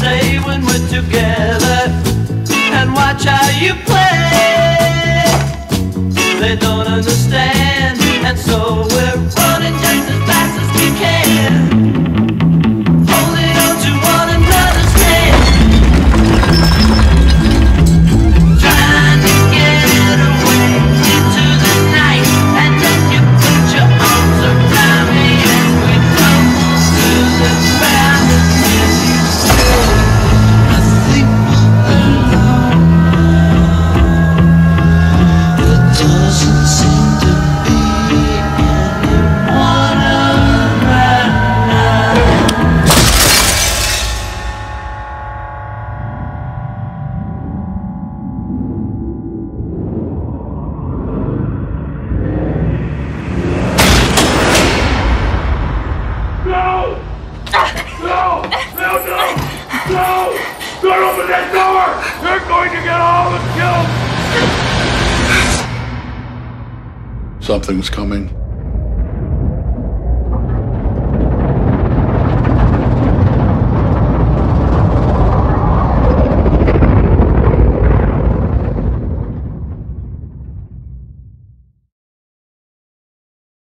say when we're together and watch how you play. They don't understand, and so No, no! No! Don't open that door! They're going to get all of us killed! Something's coming.